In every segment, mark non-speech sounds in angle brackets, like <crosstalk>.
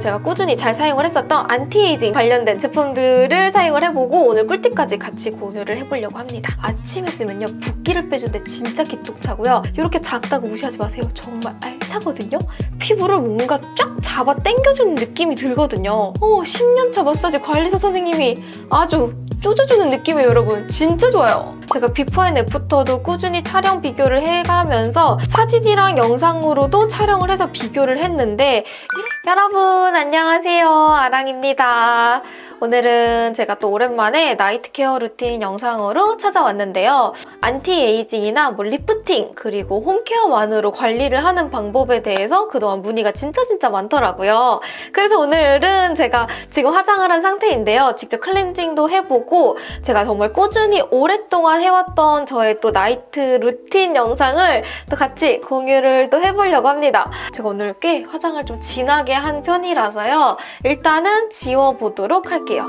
제가 꾸준히 잘 사용을 했었던 안티에이징 관련된 제품들을 사용을 해보고 오늘 꿀팁까지 같이 공유를 해보려고 합니다. 아침에 쓰면요 붓기를 빼주는데 진짜 기똥차고요. 이렇게 작다고 무시하지 마세요. 정말 알차거든요. 피부를 뭔가 쫙 잡아 당겨주는 느낌이 들거든요. 어, 10년차 마사지 관리사 선생님이 아주 조져주는 느낌이에요 여러분 진짜 좋아요 제가 비포 앤 애프터도 꾸준히 촬영 비교를 해가면서 사진이랑 영상으로도 촬영을 해서 비교를 했는데 여러분 안녕하세요. 아랑입니다 오늘은 제가 또 오랜만에 night care routine 영상으로 찾아왔는데요. anti-aging이나 뭐 리프팅 그리고 home care만으로 관리를 하는 방법에 대해서 그동안 문의가 진짜 진짜 많더라고요. 그래서 오늘은 제가 지금 화장을 한 상태인데요. 직접 클렌징도 해보고 제가 정말 꾸준히 오랫동안 해왔던 저의 또 night routine 영상을 또 같이 공유를 또 해보려고 합니다. 제가 오늘 꽤 화장을 좀 진하게 한 편이라서요. 일단은 지워보도록 할게요. 할게요.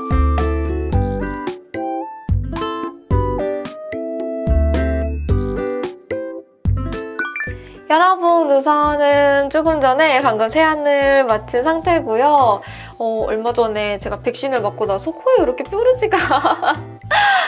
여러분 우선은 조금 전에 방금 세안을 마친 상태고요. 어, 얼마 전에 제가 백신을 맞고 나서 코에 이렇게 뾰루지가 <laughs>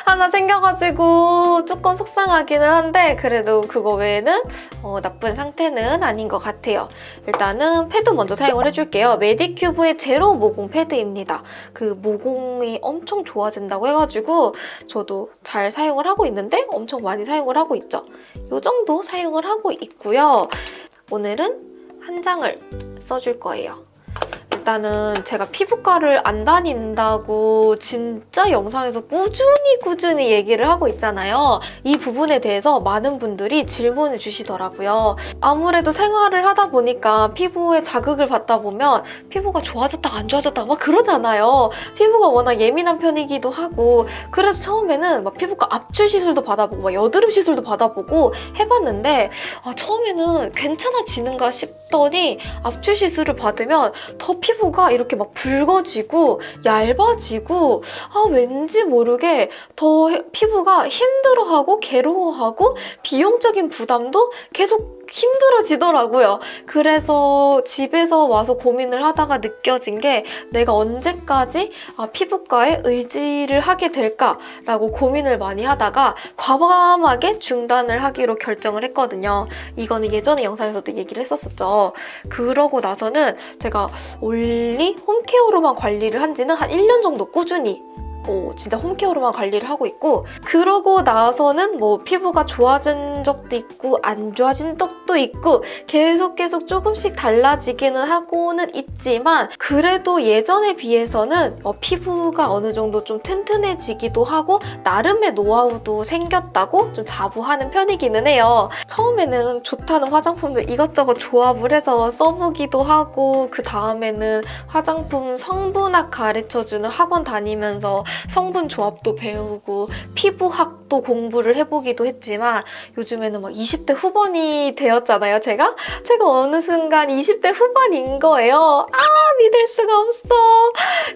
하나 생겨가지고 조금 속상하기는 한데 그래도 그거 외에는 어, 나쁜 상태는 아닌 것 같아요. 일단은 패드 먼저 사용을 해줄게요. 메디큐브의 제로 모공 패드입니다. 그 모공이 엄청 좋아진다고 해가지고 저도 잘 사용을 하고 있는데 엄청 많이 사용을 하고 있죠. 이 정도 사용을 하고 있고요. 오늘은 한 장을 써줄 거예요. 일단은 제가 피부과를 안 다닌다고 진짜 영상에서 꾸준히 꾸준히 얘기를 하고 있잖아요. 이 부분에 대해서 많은 분들이 질문을 주시더라고요. 아무래도 생활을 하다 보니까 피부에 자극을 받다 보면 피부가 좋아졌다 안 좋아졌다 막 그러잖아요. 피부가 워낙 예민한 편이기도 하고 그래서 처음에는 막 피부과 압출 시술도 받아보고 막 여드름 시술도 받아보고 해봤는데 아, 처음에는 괜찮아지는가 싶더니 압출 시술을 받으면 더 피부 피부가 이렇게 막 붉어지고 얇아지고 아 왠지 모르게 더 피부가 힘들어하고 괴로워하고 비용적인 부담도 계속 힘들어지더라고요. 그래서 집에서 와서 고민을 하다가 느껴진 게 내가 언제까지 아, 피부과에 의지를 하게 될까라고 고민을 많이 하다가 과감하게 중단을 하기로 결정을 했거든요. 이거는 예전에 영상에서도 얘기를 했었었죠. 그러고 나서는 제가 올리 홈케어로만 관리를 한 지는 한 1년 정도 꾸준히 어, 진짜 홈케어로만 관리를 하고 있고 그러고 나서는 뭐 피부가 좋아진 적도 있고 안 좋아진 적도 있고 계속 계속 조금씩 달라지기는 하고는 있지만 그래도 예전에 비해서는 어, 피부가 어느 정도 좀 튼튼해지기도 하고 나름의 노하우도 생겼다고 좀 자부하는 편이기는 해요. 처음에는 좋다는 화장품들 이것저것 조합을 해서 써보기도 하고 그 다음에는 화장품 성분학 가르쳐주는 학원 다니면서 성분 조합도 배우고 피부학도 공부를 해보기도 했지만 요즘에는 막 20대 후반이 되었잖아요, 제가? 제가 어느 순간 20대 후반인 거예요. 아, 믿을 수가 없어.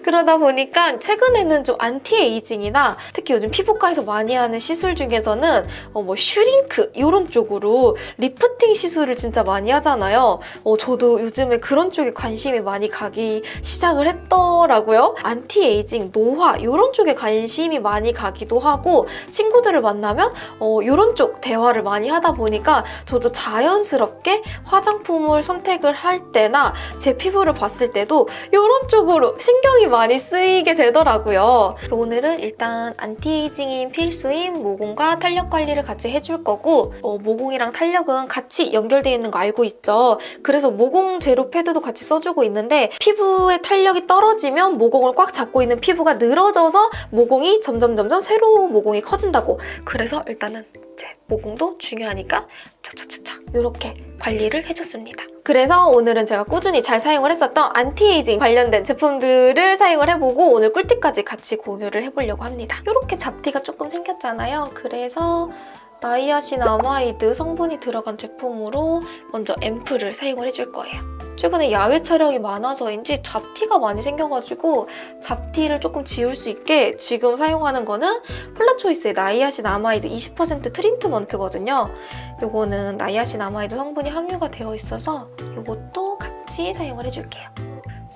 그러다 보니까 최근에는 좀 anti-aging이나 특히 요즘 피부과에서 많이 하는 시술 중에서는 어 뭐 슈링크 이런 쪽으로 리프팅 시술을 진짜 많이 하잖아요. 어, 저도 요즘에 그런 쪽에 관심이 많이 가기 시작을 했더라고요. 안티에이징, 노화 이런 쪽에 관심이 많이 가기도 하고 친구들을 만나면 어, 이런 쪽 대화를 많이 하다 보니까 저도 자연스럽게 화장품을 선택을 할 때나 제 피부를 봤을 때도 이런 쪽으로 신경이 많이 쓰이게 되더라고요. 오늘은 일단 anti-aging인 필수인 모공과 탄력 관리를 같이 해줄 거고 어, 모공이랑 탄력은 같이 연결되어 있는 거 알고 있죠? 그래서 모공 제로 패드도 같이 써주고 있는데 피부의 탄력이 떨어지면 모공을 꽉 잡고 있는 피부가 늘어져서 모공이 점점 점점 세로 모공이 커진다고 그래서 일단은 제 모공도 중요하니까 착착착착 이렇게 관리를 해줬습니다. 그래서 오늘은 제가 꾸준히 잘 사용을 했었던 안티에이징 관련된 제품들을 사용을 해보고 오늘 꿀팁까지 같이 공유를 해보려고 합니다. 이렇게 잡티가 조금 생겼잖아요. 그래서 niacinamide 성분이 들어간 제품으로 먼저 앰플을 사용을 해줄 거예요. 최근에 야외 촬영이 많아서인지 잡티가 많이 생겨가지고 잡티를 조금 지울 수 있게 지금 사용하는 거는 폴라초이스의 niacinamide 20% treatment거든요. 이거는 niacinamide 성분이 함유가 되어 있어서 이것도 같이 사용을 해줄게요.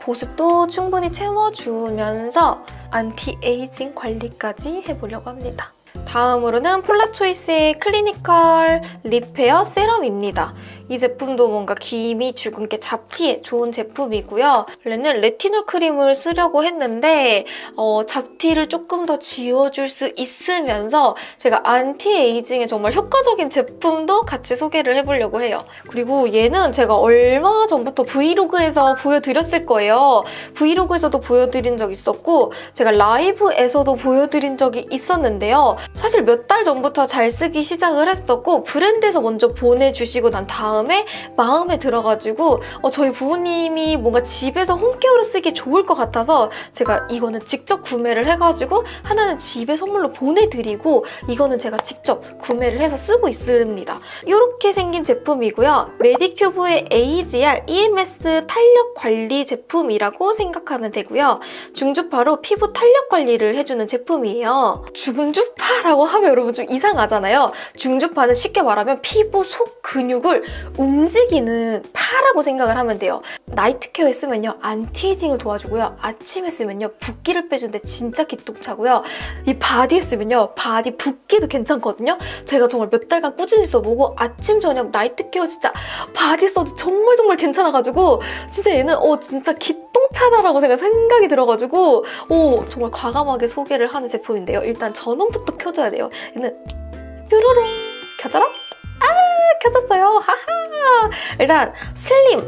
보습도 충분히 채워주면서 안티에이징 관리까지 해보려고 합니다. 다음으로는 폴라초이스의 clinical repair serum입니다. 이 제품도 뭔가 기미, 주근깨, 잡티에 좋은 제품이고요. 원래는 레티놀 크림을 쓰려고 했는데 어, 잡티를 조금 더 지워줄 수 있으면서 제가 anti-aging에 정말 효과적인 제품도 같이 소개를 해보려고 해요. 그리고 얘는 제가 얼마 전부터 브이로그에서 보여드렸을 거예요. 브이로그에서도 보여드린 적 있었고 제가 라이브에서도 보여드린 적이 있었는데요. 사실 몇 달 전부터 잘 쓰기 시작을 했었고 브랜드에서 먼저 보내주시고 난 다음 에 마음에 들어가지고 어, 저희 부모님이 뭔가 집에서 홈케어로 쓰기 좋을 것 같아서 제가 이거는 직접 구매를 해가지고 하나는 집에 선물로 보내드리고 이거는 제가 직접 구매를 해서 쓰고 있습니다. 이렇게 생긴 제품이고요. 메디큐브의 AGR EMS 탄력 관리 제품이라고 생각하면 되고요. 중주파로 피부 탄력 관리를 해주는 제품이에요. 중주파라고 하면 여러분 좀 이상하잖아요. 중주파는 쉽게 말하면 피부 속 근육을 움직이는 파라고 생각을 하면 돼요. night care에 쓰면요. anti-aging을 도와주고요. 아침에 쓰면요. 붓기를 빼주는데 진짜 기똥차고요. 이 body에 쓰면요. body 붓기도 괜찮거든요. 제가 정말 몇 달간 꾸준히 써보고 아침, 저녁, night care 진짜 body 써도 정말 정말 괜찮아가지고 진짜 얘는 어 진짜 기똥차다라고 제가 생각이 들어가지고 오 정말 과감하게 소개를 하는 제품인데요. 일단 전원부터 켜줘야 켜줘야 돼요. 얘는 뾰로롱 켜져라? 아 켜졌어요. 하하. 일단 slim,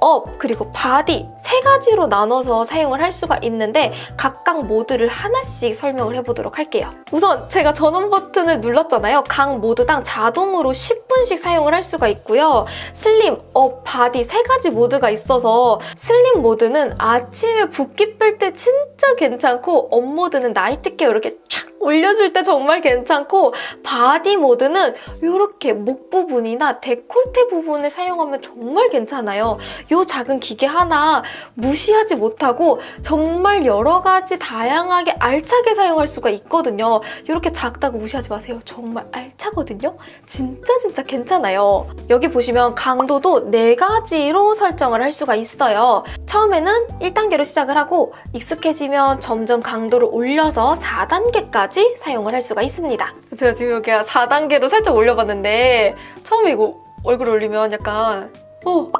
up, 그리고 body 세 가지로 나눠서 사용을 할 수가 있는데 각각 모드를 하나씩 설명을 해보도록 할게요. 우선 제가 전원 버튼을 눌렀잖아요. 각 모드당 자동으로 10분씩 사용을 할 수가 있고요. slim, up, body 세 가지 모드가 있어서 슬림 모드는 아침에 붓기 뺄 때 진짜 괜찮고 up 모드는 night care 이렇게 촥 올려줄 때 정말 괜찮고 body 모드는 이렇게 목 부분이나 décolleté 부분에 사용하면 정말 괜찮아요. 이 작은 기계 하나 무시하지 못하고 정말 여러 가지 다양하게 알차게 사용할 수가 있거든요. 이렇게 작다고 무시하지 마세요. 정말 알차거든요. 진짜 진짜 괜찮아요. 여기 보시면 강도도 4가지로 설정을 할 수가 있어요. 처음에는 1단계로 시작을 하고 익숙해지면 점점 강도를 올려서 4단계까지 4단계 까지 사용을 할 수가 있습니다. 제가 지금 여기 4단계로 살짝 올려봤는데 처음에 이거 얼굴 올리면 약간 어?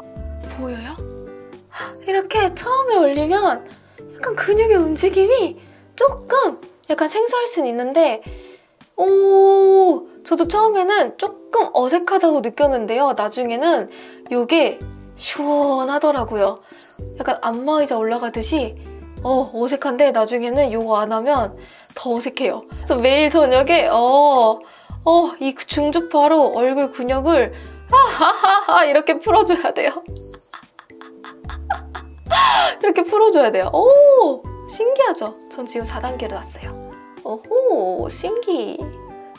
보여요? 이렇게 처음에 올리면 약간 근육의 움직임이 조금 약간 생소할 수는 있는데 오 저도 처음에는 조금 어색하다고 느꼈는데요. 나중에는 이게 시원하더라고요. 약간 안마의자 올라가듯이 어, 어색한데 나중에는 이거 안 하면 더 어색해요. 그래서 매일 저녁에 어, 어, 이 중주파로 얼굴 근육을 하하하하 이렇게 풀어줘야 돼요. <laughs> 이렇게 풀어줘야 돼요. 오, 신기하죠? 전 지금 4단계로 왔어요. 오호, 신기.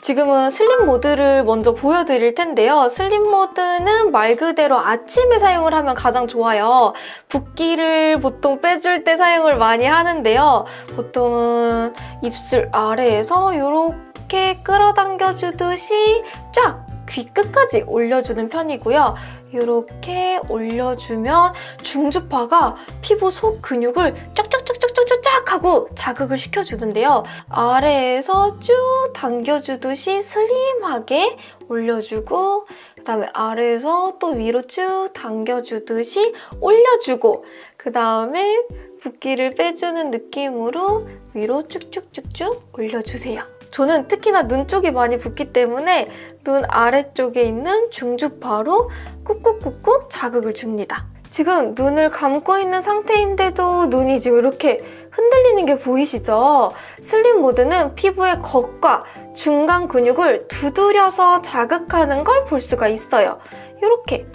지금은 슬림 모드를 먼저 보여드릴 텐데요. 슬림 모드는 말 그대로 아침에 사용을 하면 가장 좋아요. 붓기를 보통 빼줄 때 사용을 많이 하는데요. 보통은 입술 아래에서 이렇게 끌어당겨주듯이 쫙! 귀 끝까지 올려주는 편이고요. 이렇게 올려주면 중주파가 피부 속 근육을 쫙쫙쫙쫙쫙쫙 하고 자극을 시켜주는데요. 아래에서 쭉 당겨주듯이 슬림하게 올려주고 그다음에 아래에서 또 위로 쭉 당겨주듯이 올려주고 그 다음에 붓기를 빼주는 느낌으로 위로 쭉쭉쭉쭉 올려주세요. 저는 특히나 눈 쪽이 많이 붓기 때문에 눈 아래쪽에 있는 중주파로 꾹꾹꾹꾹 자극을 줍니다. 지금 눈을 감고 있는 상태인데도 눈이 지금 이렇게 흔들리는 게 보이시죠? 슬림 모드는 피부의 겉과 중간 근육을 두드려서 자극하는 걸 볼 수가 있어요. 이렇게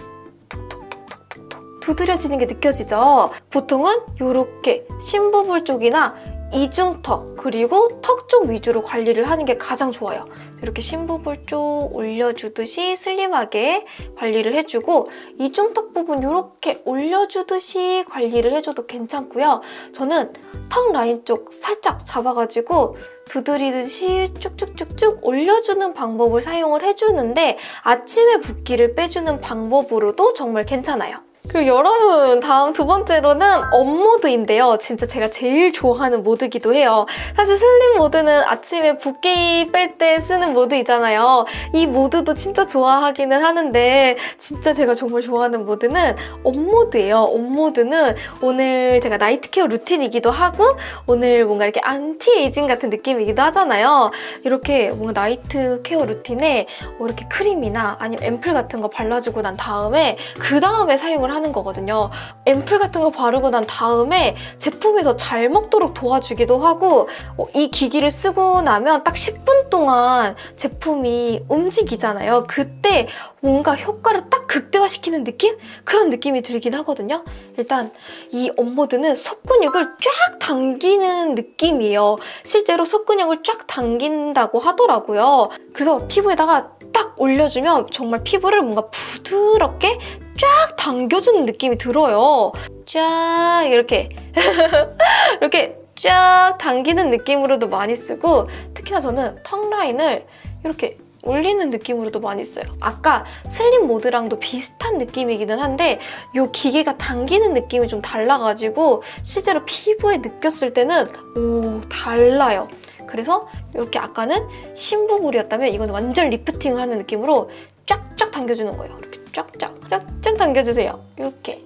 두드려지는 게 느껴지죠? 보통은 이렇게 심부볼 쪽이나 이중턱 그리고 턱 쪽 위주로 관리를 하는 게 가장 좋아요. 이렇게 심부볼 쪽 올려주듯이 슬림하게 관리를 해주고 이중턱 부분 이렇게 올려주듯이 관리를 해줘도 괜찮고요. 저는 턱 라인 쪽 살짝 잡아가지고 두드리듯이 쭉쭉쭉쭉 올려주는 방법을 사용을 해주는데 아침에 붓기를 빼주는 방법으로도 정말 괜찮아요. 그리고 여러분 다음 두 번째로는 업모드인데요. 진짜 제가 제일 좋아하는 모드기도 해요. 사실 슬림 모드는 아침에 붓기 뺄 때 쓰는 모드이잖아요. 이 모드도 진짜 좋아하기는 하는데 진짜 제가 정말 좋아하는 모드는 up모드예요. up모드는 오늘 제가 night care 루틴이기도 하고 오늘 뭔가 이렇게 안티에이징 같은 느낌이기도 하잖아요. 이렇게 뭔가 night care 루틴에 뭐 이렇게 크림이나 아니면 앰플 같은 거 발라주고 난 다음에 그 다음에 사용을 하는 거거든요. 앰플 같은 거 바르고 난 다음에 제품이 더 잘 먹도록 도와주기도 하고 어, 이 기기를 쓰고 나면 딱 10분 동안 제품이 움직이잖아요. 그때 뭔가 효과를 딱 극대화시키는 느낌? 그런 느낌이 들긴 하거든요. 일단 이 업모드는 속근육을 쫙 당기는 느낌이에요. 실제로 속근육을 쫙 당긴다고 하더라고요. 그래서 피부에다가 딱 올려주면 정말 피부를 뭔가 부드럽게 쫙 당겨주는 느낌이 들어요. 쫙 이렇게 <laughs> 이렇게 쫙 당기는 느낌으로도 많이 쓰고 특히나 저는 턱 라인을 이렇게 올리는 느낌으로도 많이 써요. 아까 슬림 모드랑도 비슷한 느낌이기는 한데 이 기계가 당기는 느낌이 좀 달라가지고 실제로 피부에 느꼈을 때는 오 달라요. 그래서 이렇게 아까는 심부볼이었다면 이건 완전 리프팅을 하는 느낌으로 쫙쫙 당겨주는 거예요. 이렇게 쫙쫙 쫙쫙 당겨주세요. 이렇게.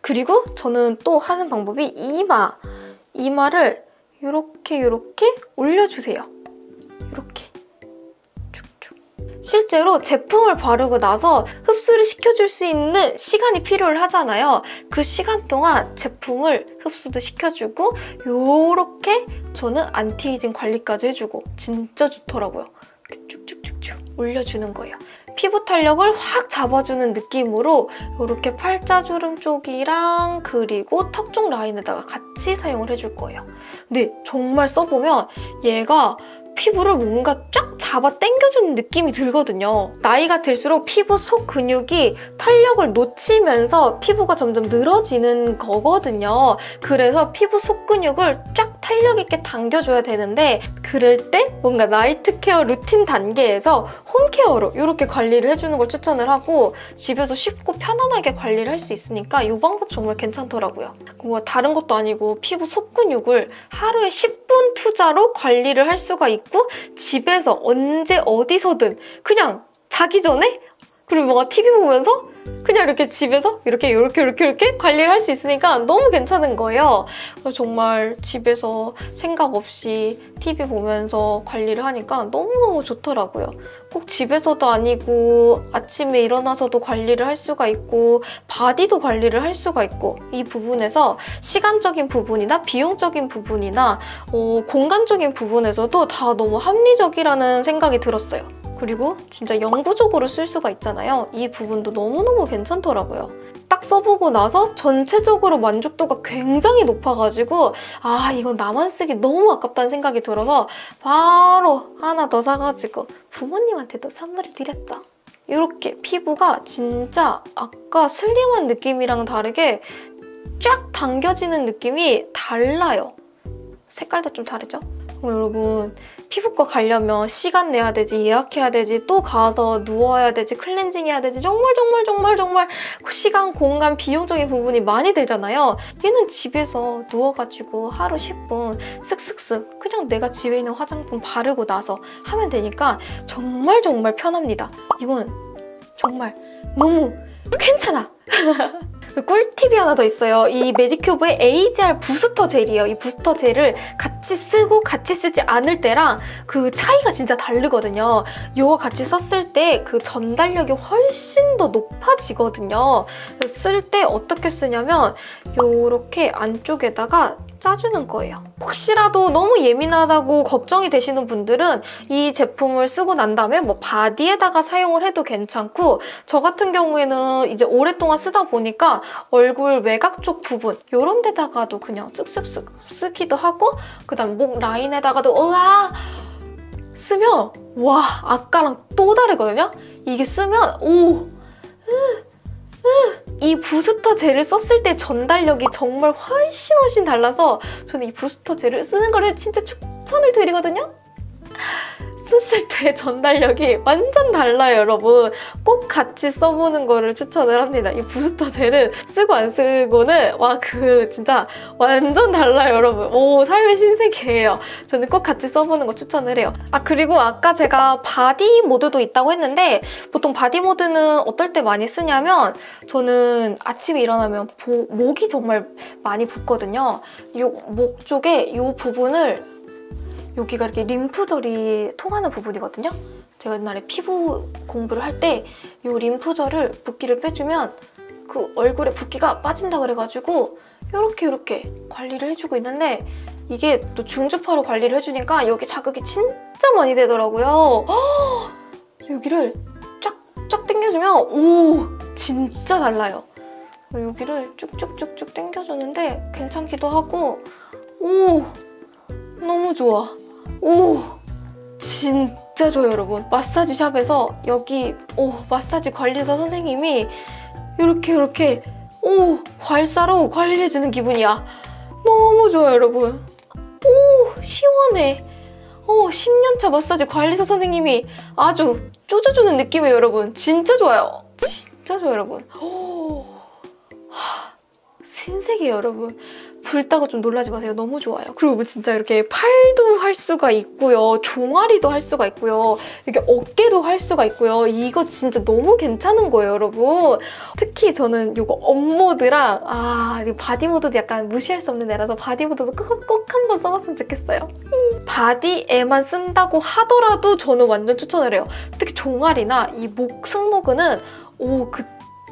그리고 저는 또 하는 방법이 이마. 이마를 이렇게 이렇게 올려주세요. 이렇게. 실제로 제품을 바르고 나서 흡수를 시켜줄 수 있는 시간이 필요를 하잖아요. 그 시간 동안 제품을 흡수도 시켜주고 이렇게 저는 안티에이징 관리까지 해주고 진짜 좋더라고요. 쭉쭉쭉쭉 올려주는 거예요. 피부 탄력을 확 잡아주는 느낌으로 이렇게 팔자주름 쪽이랑 그리고 턱 쪽 라인에다가 같이 사용을 해줄 거예요. 근데 정말 써보면 얘가 피부를 뭔가 쫙 잡아 당겨주는 느낌이 들거든요. 나이가 들수록 피부 속 근육이 탄력을 놓치면서 피부가 점점 늘어지는 거거든요. 그래서 피부 속 근육을 쫙 탄력 있게 당겨줘야 되는데 그럴 때 뭔가 night care 루틴 단계에서 home care로 이렇게 관리를 해주는 걸 추천을 하고 집에서 쉽고 편안하게 관리를 할 수 있으니까 이 방법 정말 괜찮더라고요. 뭐 다른 것도 아니고 피부 속 근육을 하루에 10분 투자로 관리를 할 수가 있고 집에서 언제 어디서든 그냥 자기 전에 그리고 뭔가 TV 보면서 그냥 이렇게 집에서 이렇게 이렇게 이렇게 이렇게 관리를 할 수 있으니까 너무 괜찮은 거예요. 정말 집에서 생각 없이 TV 보면서 관리를 하니까 너무너무 좋더라고요. 꼭 집에서도 아니고 아침에 일어나서도 관리를 할 수가 있고 바디도 관리를 할 수가 있고 이 부분에서 시간적인 부분이나 비용적인 부분이나 어, 공간적인 부분에서도 다 너무 합리적이라는 생각이 들었어요. 그리고 진짜 영구적으로 쓸 수가 있잖아요. 이 부분도 너무너무 괜찮더라고요. 딱 써보고 나서 전체적으로 만족도가 굉장히 높아가지고 아 이건 나만 쓰기 너무 아깝다는 생각이 들어서 바로 하나 더 사가지고 부모님한테도 선물을 드렸죠. 이렇게 피부가 진짜 아까 슬림한 느낌이랑 다르게 쫙 당겨지는 느낌이 달라요. 색깔도 좀 다르죠? 여러분 피부과 가려면 시간 내야 되지 예약해야 되지 또 가서 누워야 되지 클렌징 해야 되지 정말 정말 정말 정말 시간 공간 비용적인 부분이 많이 들잖아요. 얘는 집에서 누워가지고 하루 10분 쓱쓱쓱 그냥 내가 집에 있는 화장품 바르고 나서 하면 되니까 정말 정말 편합니다. 이건 정말 너무 괜찮아. 그 <laughs> 꿀팁이 하나 더 있어요. 이 메디큐브의 AGR 부스터 젤이에요. 이 부스터 젤을 같이 쓰고 같이 쓰지 않을 때랑 그 차이가 진짜 다르거든요. 이거 같이 썼을 때 그 전달력이 훨씬 더 높아지거든요. 쓸 때 어떻게 쓰냐면 이렇게 안쪽에다가 짜주는 거예요. 혹시라도 너무 예민하다고 걱정이 되시는 분들은 이 제품을 쓰고 난 다음에 뭐 body에다가 사용을 해도 괜찮고 저 같은 경우에는 이제 오랫동안 쓰다 보니까 얼굴 외곽 쪽 부분 이런 데다가도 그냥 쓱쓱쓱 쓰기도 하고 그다음 목 라인에다가도 우와 쓰면 와 아까랑 또 다르거든요? 이게 쓰면 오 으, 이 부스터 젤을 썼을 때 전달력이 정말 훨씬 훨씬 달라서 저는 이 부스터 젤을 쓰는 거를 진짜 추천을 드리거든요. 썼을 때 전달력이 완전 달라요, 여러분. 꼭 같이 써보는 거를 추천을 합니다. 이 부스터 젤은 쓰고 안 쓰고는 와, 그 진짜 완전 달라요, 여러분. 오, 삶의 신세계예요. 저는 꼭 같이 써보는 거 추천을 해요. 아, 그리고 아까 제가 body 모드도 있다고 했는데 보통 body 모드는 어떨 때 많이 쓰냐면 저는 아침에 일어나면 보, 목이 정말 많이 붓거든요. 목 쪽에 이 부분을 여기가 이렇게 림프절이 통하는 부분이거든요. 제가 옛날에 피부 공부를 할 때 이 림프절을 붓기를 빼주면 그 얼굴에 붓기가 빠진다 그래가지고 이렇게 이렇게 관리를 해주고 있는데 이게 또 중주파로 관리를 해주니까 여기 자극이 진짜 많이 되더라고요. 허! 여기를 쫙쫙 당겨주면 오 진짜 달라요. 여기를 쭉쭉쭉쭉 당겨주는데 괜찮기도 하고 오 너무 좋아. 오 진짜 좋아요 여러분. 마사지 샵에서 여기 오 마사지 관리사 선생님이 이렇게 이렇게 오 괄사로 관리해주는 기분이야. 너무 좋아요 여러분. 오 시원해. 오 10년차 마사지 관리사 선생님이 아주 쪼져주는 느낌이에요 여러분. 진짜 좋아요. 진짜 좋아요 여러분. 오, 하, 신세계 여러분 붉다고 좀 놀라지 마세요. 너무 좋아요. 그리고 진짜 이렇게 팔도 할 수가 있고요. 종아리도 할 수가 있고요. 이렇게 어깨도 할 수가 있고요. 이거 진짜 너무 괜찮은 거예요, 여러분. 특히 저는 이거 up모드랑 아, body모드도 약간 무시할 수 없는 애라서 body모드도 꼭, 꼭 한번 써봤으면 좋겠어요. body에만 쓴다고 하더라도 저는 완전 추천을 해요. 특히 종아리나 이 목 승모근은 오, 그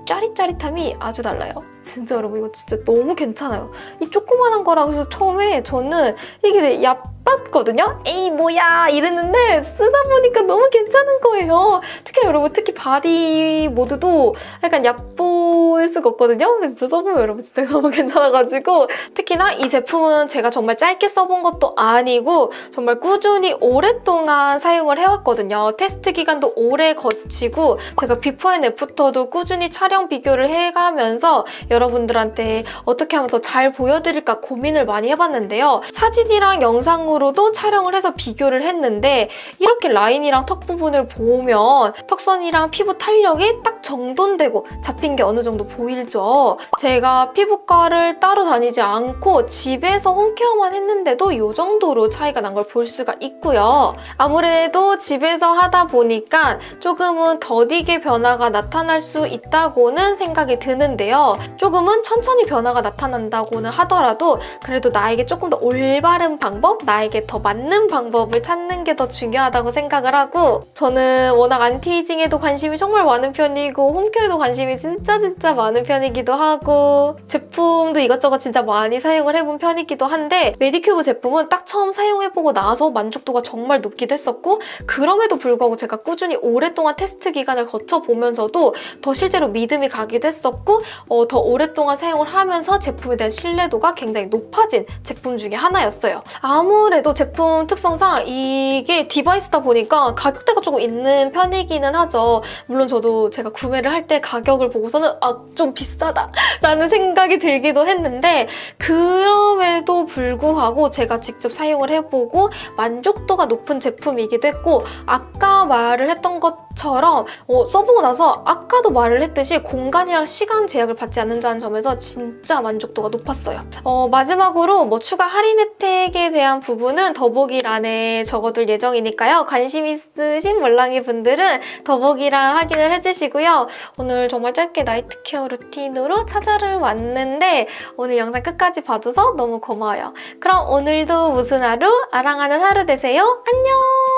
짜릿짜릿함이 아주 달라요. 진짜 여러분 이거 진짜 너무 괜찮아요. 이 조그만한 거라 그래서 처음에 저는 이게 얕봤거든요? 에이 뭐야 이랬는데 쓰다 보니까 너무 괜찮은 거예요. 특히 여러분 특히 body 모드도 약간 얕보일 수가 없거든요. 그래서 저 써보면 여러분 진짜 너무 <laughs> 괜찮아가지고 특히나 이 제품은 제가 정말 짧게 써본 것도 아니고 정말 꾸준히 오랫동안 사용을 해왔거든요. 테스트 기간도 오래 거치고 제가 비포 앤 애프터도 꾸준히 촬영 비교를 해가면서 여러분들한테 어떻게 하면 더 잘 보여드릴까 고민을 많이 해봤는데요. 사진이랑 영상으로도 촬영을 해서 비교를 했는데 이렇게 라인이랑 턱 부분을 보면 턱선이랑 피부 탄력이 딱 정돈되고 잡힌 게 어느 정도 보이죠. 제가 피부과를 따로 다니지 않고 집에서 홈케어만 했는데도 이 정도로 차이가 난 걸 볼 수가 있고요. 아무래도 집에서 하다 보니까 조금은 더디게 변화가 나타날 수 있다고는 생각이 드는데요. 조금은 천천히 변화가 나타난다고는 하더라도 그래도 나에게 조금 더 올바른 방법, 나에게 더 맞는 방법을 찾는 게 더 중요하다고 생각을 하고 저는 워낙 anti-aging에도 관심이 정말 많은 편이고 home care에도 관심이 진짜 진짜 많은 편이기도 하고 제품도 이것저것 진짜 많이 사용을 해본 편이기도 한데 메디큐브 제품은 딱 처음 사용해보고 나서 만족도가 정말 높기도 했었고 그럼에도 불구하고 제가 꾸준히 오랫동안 테스트 기간을 거쳐보면서도 더 실제로 믿음이 가기도 했었고 어, 더 오랫동안 사용을 하면서 제품에 대한 신뢰도가 굉장히 높아진 제품 중에 하나였어요. 아무래도 제품 특성상 이게 디바이스다 보니까 가격대가 조금 있는 편이기는 하죠. 물론 저도 제가 구매를 할 때 가격을 보고서는 아, 좀 비싸다 라는 생각이 들기도 했는데 그럼에도 불구하고 제가 직접 사용을 해보고 만족도가 높은 제품이기도 했고 아까 말을 했던 것처럼 어, 써보고 나서 아까도 말을 했듯이 공간이랑 시간 제약을 받지 않는 다는 점에서 진짜 만족도가 높았어요. 어, 마지막으로 뭐 추가 할인 혜택에 대한 부분은 더보기란에 적어둘 예정이니까요. 관심 있으신 몰랑이 분들은 더보기란 확인을 해주시고요. 오늘 정말 짧게 나이트 케어 루틴으로 찾아를 왔는데 오늘 영상 끝까지 봐줘서 너무 고마워요. 그럼 오늘도 무슨 하루? 아랑하는 하루 되세요. 안녕!